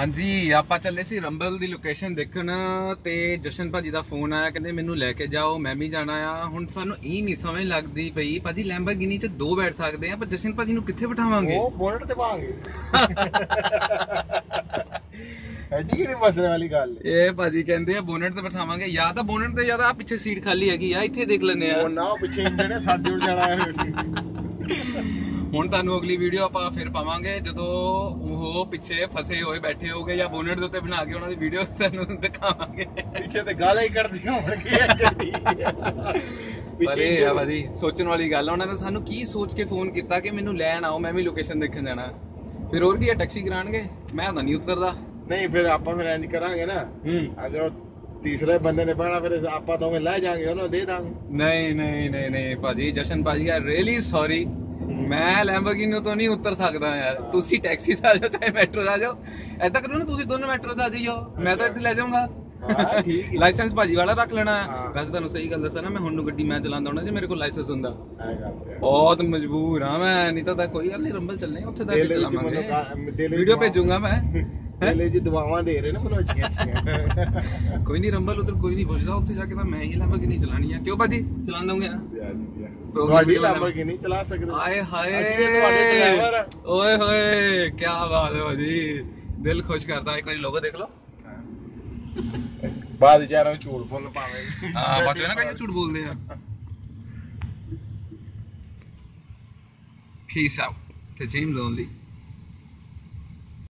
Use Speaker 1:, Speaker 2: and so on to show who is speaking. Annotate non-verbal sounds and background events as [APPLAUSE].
Speaker 1: ਹਾਂਜੀ ਆਪਾਂ ਚੱਲੇ ਸੀ ਰੰਬਲ ਦੀ ਲੋਕੇਸ਼ਨ ਦੇਖਣ ਤੇ ਜਸ਼ਨ ਭਾਜੀ ਦਾ ਫੋਨ ਆਇਆ ਕਹਿੰਦੇ ਮੈਨੂੰ ਲੈ ਕੇ ਜਾਓ ਮੈਂ ਵੀ ਜਾਣਾ ਆ। ਹੁਣ ਸਾਨੂੰ ਇਹ ਨਹੀਂ ਸਮਝ ਲੱਗਦੀ ਪਈ ਭਾਜੀ ਲੈਂਬਰਗਿਨੀ 'ਚ ਦੋ ਬੈਠ ਸਕਦੇ ਆ ਪਰ ਜਸ਼ਨ ਭਾਜੀ ਨੂੰ ਕਿੱਥੇ ਬਿਠਾਵਾਂਗੇ?
Speaker 2: ਉਹ ਬੋਲਟ ਤੇ ਪਾਵਾਂਗੇ। [LAUGHS] ਐਡੀ ਕਿਹੜੀ ਮਸਲੇ ਵਾਲੀ ਗੱਲ
Speaker 1: ਇਹ ਭਾਜੀ ਕਹਿੰਦੇ ਆ ਬੋਨਟ ਤੇ ਬਿਠਾਵਾਂਗੇ। ਜਾਂ ਤਾਂ ਬੋਨਟ ਤੇ ਜਾਂ ਤਾਂ ਪਿੱਛੇ ਸੀਟ ਖਾਲੀ ਹੈਗੀ ਆ ਇੱਥੇ ਦੇਖ ਲੈਨੇ ਆ।
Speaker 2: ਉਹ ਨਾ ਪਿੱਛੇ ਇੰਜਣ ਹੈ ਸਾਡੇ ਉੱਡ ਜਾਣਾ ਹੈ। [LAUGHS]
Speaker 1: ਹੁਣ ਤੁਹਾਨੂੰ ਅਗਲੀ ਵੀਡੀਓ ਆਪਾਂ ਫਿਰ ਪਾਵਾਂਗੇ ਜਦੋਂ ਉਹ ਪਿੱਛੇ ਫਸੇ ਹੋਏ ਬੈਠੇ ਹੋਗੇ ਜਾਂ ਬੋਨਟ ਦੇ ਉੱਤੇ ਬਣਾ ਕੇ ਉਹਨਾਂ ਦੀ ਵੀਡੀਓ ਤੁਹਾਨੂੰ ਦਿਖਾਵਾਂਗੇ।
Speaker 2: ਪਿੱਛੇ ਤੇ ਗਾਲਾਂ ਹੀ ਕੱਢਦੀਆਂ ਹੋਣਗੇ ਗੱਡੀ।
Speaker 1: ਪਰ ਇਹ ਆ ਭਾਜੀ ਸੋਚਣ ਵਾਲੀ ਗੱਲ ਉਹਨਾਂ ਨੇ ਸਾਨੂੰ ਕੀ ਸੋਚ ਕੇ ਫੋਨ ਕੀਤਾ ਕਿ ਮੈਨੂੰ ਲੈਣ ਆਓ ਮੈਂ ਵੀ ਲੋਕੇਸ਼ਨ ਦੇਖਣ ਜਾਣਾ। ਫਿਰ ਹੋਰ ਕੀ ਟੈਕਸੀ ਕਰਾਣਗੇ ਮੈਂ ਤਾਂ ਨਹੀਂ ਉਤਰਦਾ।
Speaker 2: ਨਹੀਂ ਫਿਰ ਆਪਾਂ ਫਿਰ ਇੰਜ ਕਰਾਂਗੇ ਨਾ।
Speaker 1: ਹੂੰ।
Speaker 2: ਅਗਰ ਤੀਸਰੇ ਬੰਦੇ ਨੇ ਬਹਿਣਾ ਫਿਰ ਆਪਾਂ ਦੋਵੇਂ ਲੈ ਜਾਾਂਗੇ ਉਹਨੂੰ ਦੇ ਦਾਂਗੇ।
Speaker 1: ਨਹੀਂ ਨਹੀਂ ਨਹੀਂ ਨਹੀਂ ਭਾਜੀ ਜਸ਼ਨ ਭਾਜੀ ਆ ਰੀਅਲੀ ਸੌਰੀ ਮੈਂ ਲੈਂਬਰਗਿਨੀ ਤੋਂ ਨਹੀਂ ਉਤਰ ਸਕਦਾ ਯਾਰ। ਤੁਸੀਂ ਟੈਕਸੀ 'ਚ ਆ ਜਾਓ ਚਾਹੇ ਮੈਟਰੋ 'ਚ ਆ ਜਾਓ। ਐਦਾਂ ਕਰੋ ਨਾ ਤੁਸੀਂ ਦੋਨੋਂ ਮੈਟਰੋ 'ਚ ਆ ਜਾਈਓ। ਮੈਂ ਤਾਂ ਇੱਥੇ ਲੈ ਜਾਊਂਗਾ।
Speaker 2: ਹਾਂ ਠੀਕ ਹੈ।
Speaker 1: ਲਾਇਸੈਂਸ ਭਾਜੀ ਵਾਲਾ ਰੱਖ ਲੈਣਾ। ਵੈਸੇ ਤੁਹਾਨੂੰ ਸਹੀ ਗੱਲ ਦੱਸਾਂ ਨਾ ਮੈਂ ਹੁਣ ਨੂੰ ਗੱਡੀ ਮੈਂ ਚਲਾਉਂਦਾ ਹੁੰਦਾ ਜੇ ਮੇਰੇ ਕੋਲ ਲਾਇਸੈਂਸ ਹੁੰਦਾ। ਬਹੁਤ ਮਜਬੂਰ ਆ ਮੈਂ ਨਹੀਂ ਤਾਂ ਤਾਂ ਕੋਈ ਗੱਲ ਨਹੀਂ ਰੰਬਲ ਚੱਲਨੇ ਉੱਥੇ ਜਾ ਕੇ
Speaker 2: ਦਿਲ ਵਿੱਚ ਮੈਨੂੰ
Speaker 1: ਚਲਾਵਾਂਗੇ। ਵੀਡੀਓ ਭੇਜੂੰਗਾ ਮੈਂ।
Speaker 2: ਦਿਲ ਵਿੱਚ ਦੁਆਵਾਂ ਦੇ ਰਹੇ ਨੇ ਮੈਨੂੰ ਅੱਛੀਆਂ ਅੱਛੀਆਂ
Speaker 1: ਕੋਈ ਨਹੀਂ ਰੰਬਲ ਉਧਰ ਕੋਈ ਨਹੀਂ ਪੁੱਛਦਾ ਉੱਥੇ ਜਾ ਕੇ ਤਾਂ ਮੈਂ ਹੀ ਲੈਂਬਰਗਿਨੀ ਚਲਾਣੀ ਆ। ਕਿਉਂ ਭਾਜੀ? ਚਲਾ ਦਊਂਗੇ ਨਾ
Speaker 2: ਤੁਹਾਡੀ ਲੈਂਬਰਗਿਨੀ ਚਲਾ ਸਕਦੇ।
Speaker 1: ਆਏ ਹਾਏ
Speaker 2: ਅਸੀਂ ਤਾਂ ਤੁਹਾਡੇ ਡਰਾਈਵਰ ਆ।
Speaker 1: ਓਏ ਹੋਏ ਕੀ ਬਾਤ ਹੈ ਭਾਜੀ। ਦਿਲ ਖੁਸ਼ ਕਰਦਾ ਇੱਕ ਵਾਰੀ ਲੋਗੋ ਦੇਖ ਲਓ।
Speaker 2: ਬਾਅਦ ਇਹਨਾਂ ਨੂੰ ਝੂਠ ਬੋਲ ਪਾਵੇਂ
Speaker 1: ਹਾਂ ਬਾਤ ਨਾ ਕਹੀਂ ਝੂਠ ਬੋਲਦੇ ਆ। ਪੀਸ ਆਊਟ ਤੇ ਜੇਮਸ ਓਨਲੀ